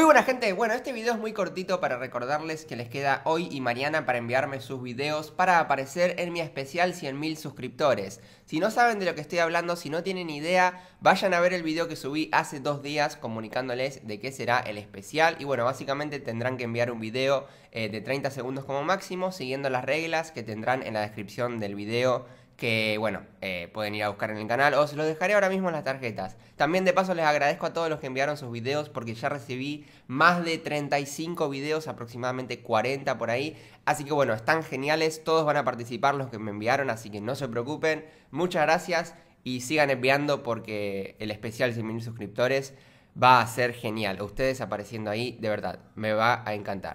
Muy buena gente, bueno este video es muy cortito para recordarles que les queda hoy y mañana para enviarme sus videos para aparecer en mi especial 100.000 suscriptores. Si no saben de lo que estoy hablando, si no tienen idea, vayan a ver el video que subí hace dos días comunicándoles de qué será el especial. Y bueno, básicamente tendrán que enviar un video eh, de 30 segundos como máximo, siguiendo las reglas que tendrán en la descripción del video que bueno, eh, pueden ir a buscar en el canal o se los dejaré ahora mismo en las tarjetas. También de paso les agradezco a todos los que enviaron sus videos porque ya recibí más de 35 videos, aproximadamente 40 por ahí. Así que bueno, están geniales, todos van a participar los que me enviaron, así que no se preocupen. Muchas gracias y sigan enviando porque el especial 100.000 suscriptores va a ser genial. Ustedes apareciendo ahí, de verdad, me va a encantar.